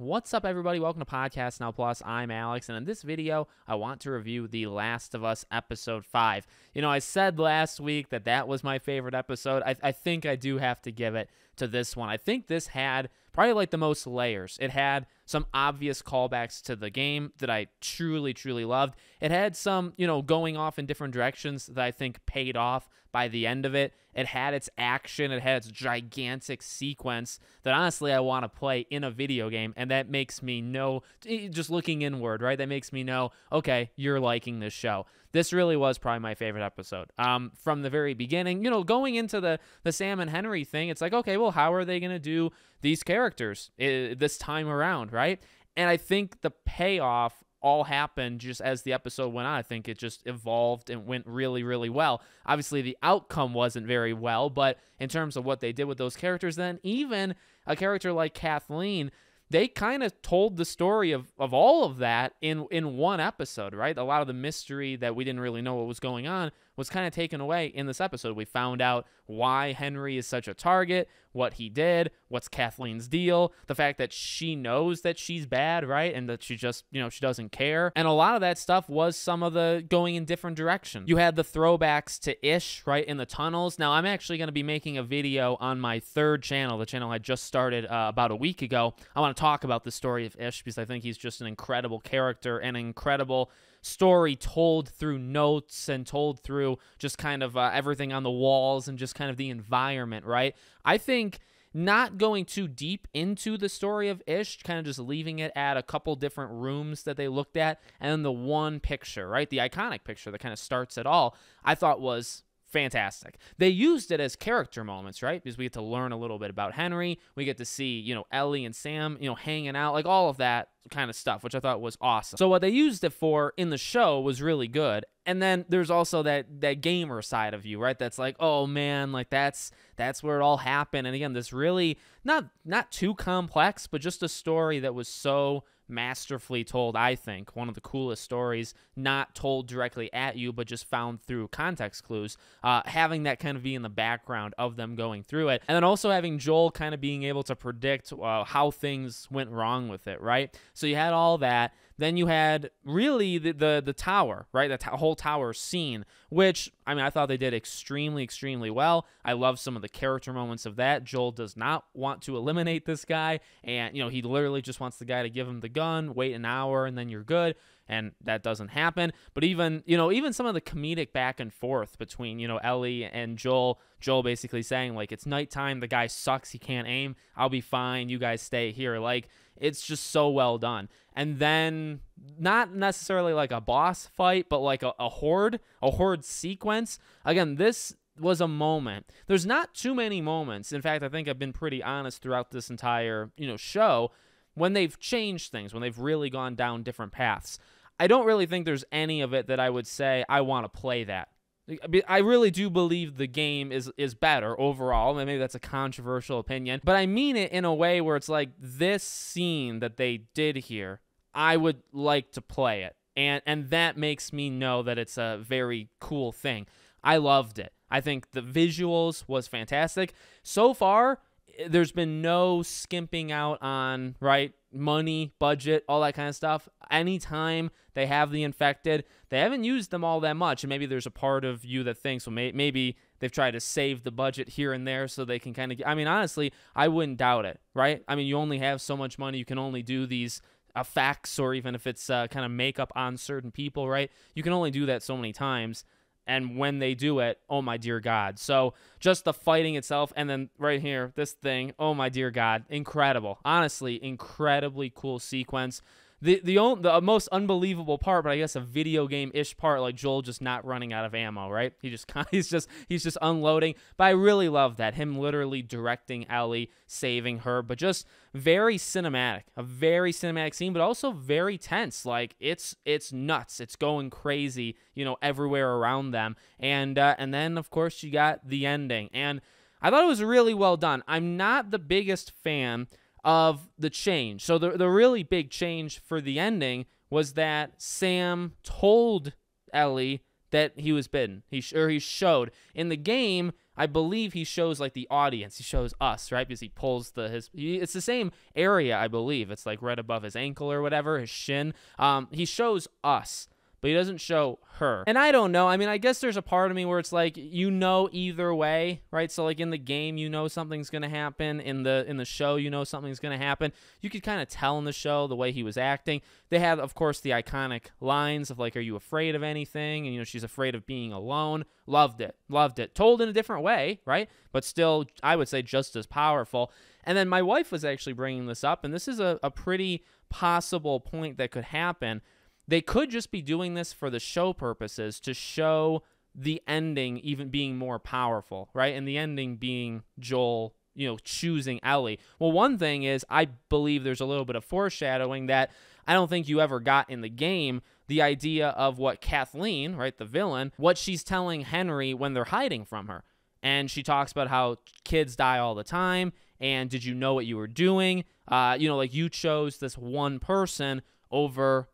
What's up, everybody? Welcome to Podcast Now Plus. I'm Alex, and in this video, I want to review The Last of Us Episode 5. You know, I said last week that that was my favorite episode. I, I think I do have to give it to this one. I think this had probably like the most layers. It had some obvious callbacks to the game that I truly, truly loved. It had some, you know, going off in different directions that I think paid off by the end of it. It had its action, it had its gigantic sequence that honestly I want to play in a video game. And that makes me know, just looking inward, right? That makes me know, okay, you're liking this show. This really was probably my favorite episode. Um, from the very beginning, you know, going into the the Sam and Henry thing, it's like, okay, well, how are they going to do these characters uh, this time around, right? And I think the payoff all happened just as the episode went on. I think it just evolved and went really, really well. Obviously, the outcome wasn't very well, but in terms of what they did with those characters, then even a character like Kathleen, they kind of told the story of, of all of that in in one episode, right? A lot of the mystery that we didn't really know what was going on was kind of taken away in this episode. We found out why Henry is such a target, what he did, what's Kathleen's deal, the fact that she knows that she's bad, right? And that she just, you know, she doesn't care. And a lot of that stuff was some of the going in different directions. You had the throwbacks to Ish, right, in the tunnels. Now, I'm actually going to be making a video on my third channel, the channel I just started uh, about a week ago. I want to talk about the story of Ish because I think he's just an incredible character and incredible story told through notes and told through just kind of uh, everything on the walls and just kind of the environment, right? I think not going too deep into the story of Ish, kind of just leaving it at a couple different rooms that they looked at, and then the one picture, right? The iconic picture that kind of starts it all, I thought was fantastic. They used it as character moments, right? Because we get to learn a little bit about Henry. We get to see, you know, Ellie and Sam, you know, hanging out, like all of that kind of stuff, which I thought was awesome. So what they used it for in the show was really good. And then there's also that that gamer side of you, right? That's like, oh man, like that's that's where it all happened. And again, this really not not too complex, but just a story that was so masterfully told, I think. One of the coolest stories, not told directly at you, but just found through context clues. Uh, having that kind of be in the background of them going through it. And then also having Joel kind of being able to predict uh, how things went wrong with it, right? So you had all that. Then you had really the the, the tower, right? The whole tower scene, which I mean, I thought they did extremely, extremely well. I love some of the character moments of that. Joel does not want to eliminate this guy, and you know he literally just wants the guy to give him the gun, wait an hour, and then you're good and that doesn't happen. But even you know even some of the comedic back and forth between you know Ellie and Joel, Joel basically saying like it's nighttime, the guy sucks, he can't aim, I'll be fine, you guys stay here. Like it's just so well done. And then not necessarily like a boss fight, but like a, a horde, a horde sequence. Again, this was a moment. There's not too many moments. In fact, I think I've been pretty honest throughout this entire, you know, show when they've changed things, when they've really gone down different paths. I don't really think there's any of it that I would say I want to play that. I really do believe the game is is better overall. Maybe that's a controversial opinion, but I mean it in a way where it's like this scene that they did here, I would like to play it. And and that makes me know that it's a very cool thing. I loved it. I think the visuals was fantastic. So far, eh, there's been no skimping out on, right? Money, budget, all that kind of stuff. Anytime they have the infected, they haven't used them all that much. And maybe there's a part of you that thinks, well, may- maybe they've tried to save the budget here and there so they can kind of. I mean, honestly, I wouldn't doubt it, right? I mean, you only have so much money. You can only do these effects, or even if it's uh, kind of makeup on certain people, right? You can only do that so many times and when they do it, oh my dear God. So just the fighting itself, and then right here, this thing, oh my dear God, incredible. Honestly, incredibly cool sequence the the only, the most unbelievable part, but I guess a video game ish part, like Joel just not running out of ammo, right? He just he's just he's just unloading. But I really love that him literally directing Ellie, saving her, but just very cinematic, a very cinematic scene, but also very tense. Like it's it's nuts, it's going crazy, you know, everywhere around them, and uh, and then of course you got the ending, and I thought it was really well done. I'm not the biggest fan of the change. So the the really big change for the ending was that Sam told Ellie that he was bitten. He or he showed in the game. I believe he shows like the audience. He shows us, right? Because he pulls the his. He, it's the same area, I believe. It's like right above his ankle or whatever, his shin. Um, he shows us but he doesn't show her. And I don't know. I mean, I guess there's a part of me where it's like you know either way, right? So like in the game, you know something's gonna happen. In the in the show, you know something's gonna happen. You could kind of tell in the show the way he was acting. They had, of course, the iconic lines of like, "Are you afraid of anything?" And you know, she's afraid of being alone. Loved it, loved it. Told in a different way, right? But still, I would say just as powerful. And then my wife was actually bringing this up, and this is a, a pretty possible point that could happen they could just be doing this for the show purposes to show the ending even being more powerful, right? And the ending being Joel, you know, choosing Ellie. Well, one thing is I believe there's a little bit of foreshadowing that I don't think you ever got in the game the idea of what Kathleen, right, the villain, what she's telling Henry when they're hiding from her. And she talks about how kids die all the time. And did you know what you were doing? Uh, you know, like you chose this one person over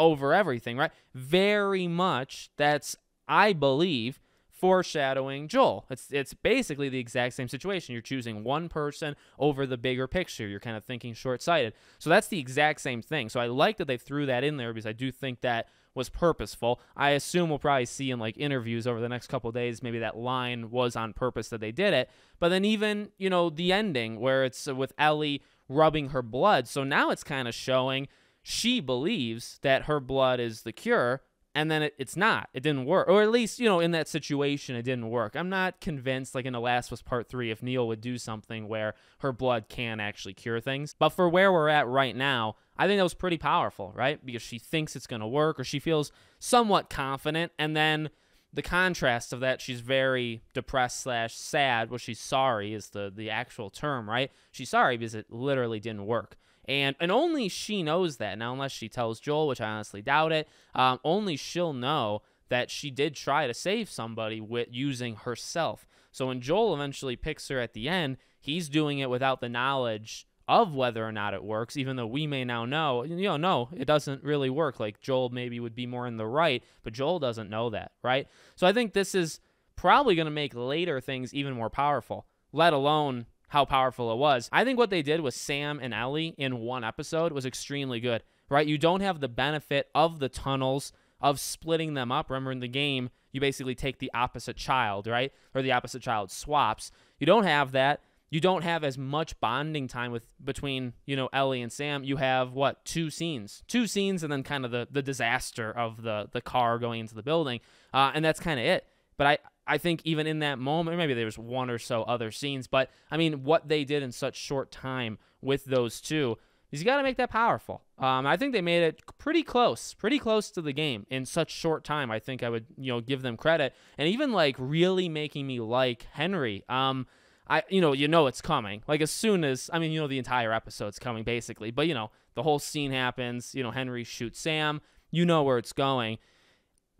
over everything, right? Very much that's I believe foreshadowing Joel. It's it's basically the exact same situation. You're choosing one person over the bigger picture. You're kind of thinking short-sighted. So that's the exact same thing. So I like that they threw that in there because I do think that was purposeful. I assume we'll probably see in like interviews over the next couple days maybe that line was on purpose that they did it. But then even, you know, the ending where it's with Ellie rubbing her blood. So now it's kind of showing she believes that her blood is the cure and then it, it's not. It didn't work. Or at least you know in that situation it didn't work. I'm not convinced like in the Last of Us part three if neil would do something where her blood can actually cure things. But for where we're at right now i think that was pretty powerful right? Because she thinks it's going to work or she feels somewhat confident and then the contrast of that she's very depressed slash sad. Well she's sorry is the the actual term right? She's sorry because it literally didn't work. And and only she knows that. Now unless she tells joel which i honestly doubt it um, only she'll know that she did try to save somebody with using herself. So when joel eventually picks her at the end he's doing it without the knowledge of whether or not it works even though we may now know you know no it doesn't really work like joel maybe would be more in the right but joel doesn't know that right so i think this is probably going to make later things even more powerful let alone how powerful it was. I think what they did with Sam and Ellie in one episode was extremely good, right? You don't have the benefit of the tunnels of splitting them up. Remember in the game, you basically take the opposite child, right? Or the opposite child swaps. You don't have that. You don't have as much bonding time with between, you know, Ellie and Sam. You have what, two scenes. Two scenes and then kind of the the disaster of the the car going into the building. Uh, and that's kind of it. But I I think even in that moment, maybe there was one or so other scenes, but I mean, what they did in such short time with those two, is you got to make that powerful. Um, I think they made it pretty close, pretty close to the game in such short time. I think I would, you know, give them credit, and even like really making me like Henry. Um, I, you know, you know it's coming. Like as soon as, I mean, you know, the entire episode's coming basically, but you know, the whole scene happens. You know, Henry shoots Sam. You know where it's going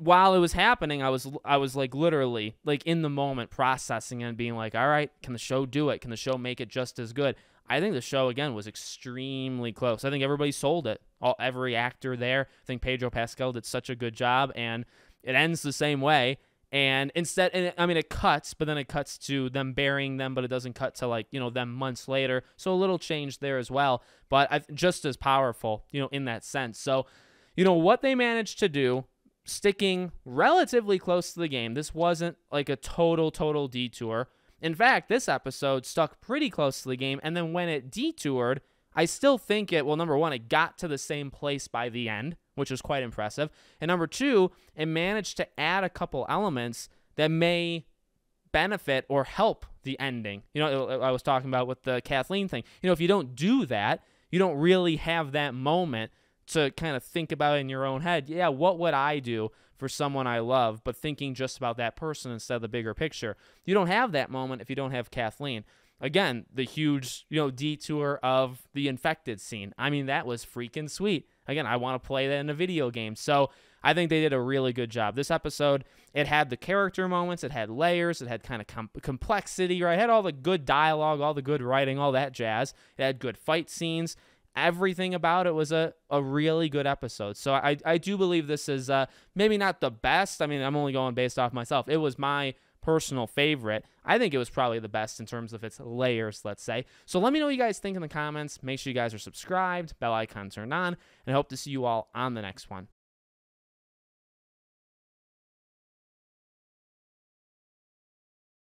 while it was happening, I was I was like literally like in the moment processing and being like, all right, can the show do it? Can the show make it just as good? I think the show again was extremely close. I think everybody sold it. All every actor there. I think Pedro Pascal did such a good job, and it ends the same way. And instead, and I mean, it cuts, but then it cuts to them burying them, but it doesn't cut to like you know them months later. So a little change there as well, but I, just as powerful, you know, in that sense. So, you know what they managed to do sticking relatively close to the game. This wasn't like a total, total detour. In fact, this episode stuck pretty close to the game, and then when it detoured, I still think it, well, number one, it got to the same place by the end, which was quite impressive. And number two, it managed to add a couple elements that may benefit or help the ending. You know, I was talking about with the Kathleen thing. You know, if you don't do that, you don't really have that moment to kind of think about in your own head. Yeah, what would I do for someone I love? But thinking just about that person instead of the bigger picture. You don't have that moment if you don't have Kathleen. Again, the huge, you know, detour of the infected scene. I mean, that was freaking sweet. Again, I want to play that in a video game. So I think they did a really good job. This episode, it had the character moments, it had layers, it had kind of com- complexity, right? It had all the good dialogue, all the good writing, all that jazz. It had good fight scenes everything about it was a, a really good episode. So I, I do believe this is uh, maybe not the best. I mean, I'm only going based off myself. It was my personal favorite. I think it was probably the best in terms of its layers, let's say. So let me know what you guys think in the comments. Make sure you guys are subscribed, bell icon turned on, and I hope to see you all on the next one.